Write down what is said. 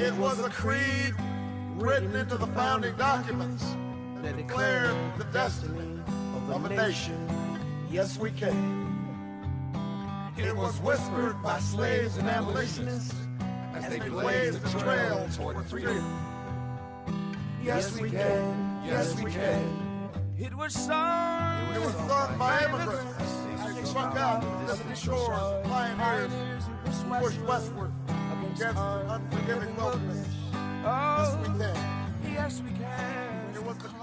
It was a creed written into the founding documents that declared the destiny of a nation. Yes, we can. It was whispered by slaves and abolitionists as they blazed the trail toward freedom. Yes, we can. Yes, we can. It was sung. It was sung by immigrants as they struck out to distant shores, pioneers who pushed westward against the unforgiving wilderness. Can. It was the